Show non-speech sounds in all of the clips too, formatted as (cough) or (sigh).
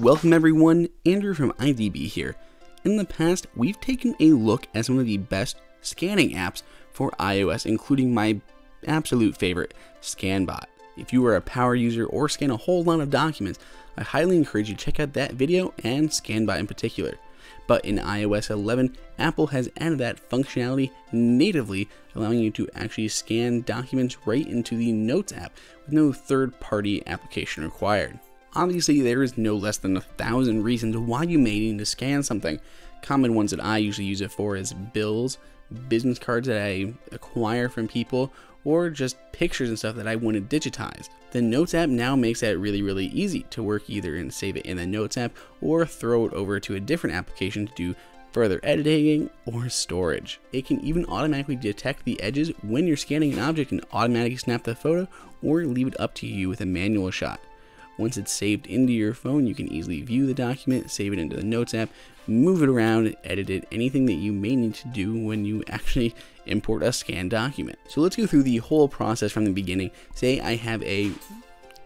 Welcome everyone, Andrew from IDB here. In the past, we've taken a look at some of the best scanning apps for iOS, including my absolute favorite, ScanBot. If you are a power user or scan a whole lot of documents, I highly encourage you to check out that video and ScanBot in particular. But in iOS 11, Apple has added that functionality natively, allowing you to actually scan documents right into the Notes app with no third party application required. Obviously, there is no less than a thousand reasons why you may need to scan something. Common ones that I usually use it for is bills, business cards that I acquire from people, or just pictures and stuff that I want to digitize. The Notes app now makes that really, really easy to work either and save it in the Notes app or throw it over to a different application to do further editing or storage. It can even automatically detect the edges when you're scanning an object and automatically snap the photo or leave it up to you with a manual shot. Once it's saved into your phone, you can easily view the document, save it into the Notes app, move it around, edit it, anything that you may need to do when you actually import a scanned document. So let's go through the whole process from the beginning. Say I have a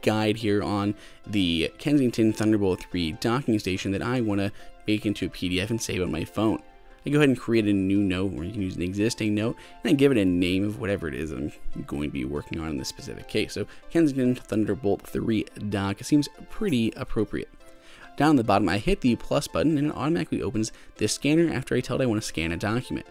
guide here on the Kensington Thunderbolt 3 docking station that I want to make into a PDF and save on my phone. I go ahead and create a new note, or you can use an existing note, and I give it a name of whatever it is I'm going to be working on in this specific case. So Kensington Thunderbolt 3 doc seems pretty appropriate. Down the bottom, I hit the plus button and it automatically opens this scanner after I tell it I want to scan a document.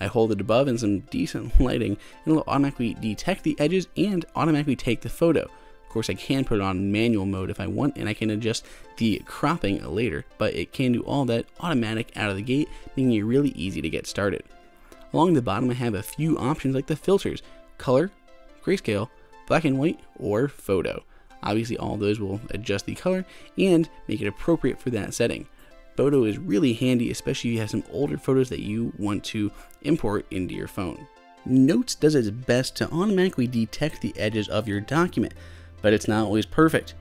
I hold it above in some decent (laughs) lighting and it'll automatically detect the edges and automatically take the photo course, I can put it on manual mode if I want, and I can adjust the cropping later, but it can do all that automatic out of the gate, making it really easy to get started. Along the bottom, I have a few options like the filters, color, grayscale, black and white, or photo. Obviously, all those will adjust the color and make it appropriate for that setting. Photo is really handy, especially if you have some older photos that you want to import into your phone. Notes does its best to automatically detect the edges of your document, but it's not always perfect.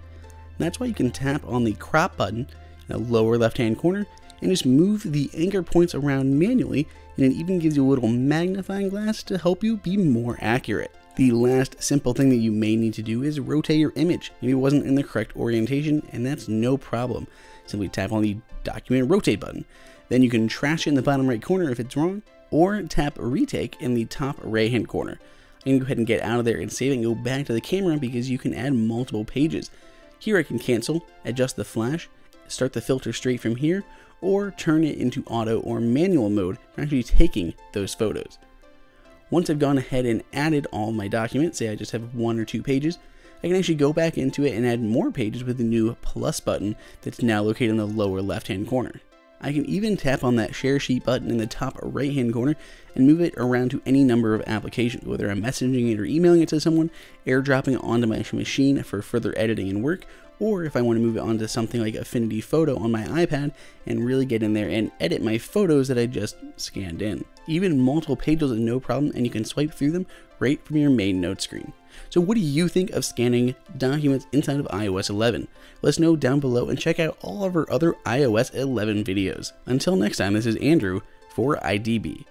That's why you can tap on the crop button in the lower left hand corner and just move the anchor points around manually and it even gives you a little magnifying glass to help you be more accurate. The last simple thing that you may need to do is rotate your image. Maybe it wasn't in the correct orientation and that's no problem. Simply tap on the document rotate button. Then you can trash it in the bottom right corner if it's wrong or tap retake in the top right hand corner. Can go ahead and get out of there and save it and go back to the camera because you can add multiple pages. Here I can cancel, adjust the flash, start the filter straight from here, or turn it into auto or manual mode for actually taking those photos. Once I've gone ahead and added all my documents, say I just have one or two pages, I can actually go back into it and add more pages with the new plus button that's now located in the lower left hand corner. I can even tap on that share sheet button in the top right hand corner and move it around to any number of applications, whether I'm messaging it or emailing it to someone, airdropping it onto my machine for further editing and work, or if I want to move it onto something like Affinity Photo on my iPad and really get in there and edit my photos that I just scanned in. Even multiple pages is no problem and you can swipe through them right from your main note screen. So what do you think of scanning documents inside of iOS 11? Let us know down below and check out all of our other iOS 11 videos. Until next time, this is Andrew for IDB.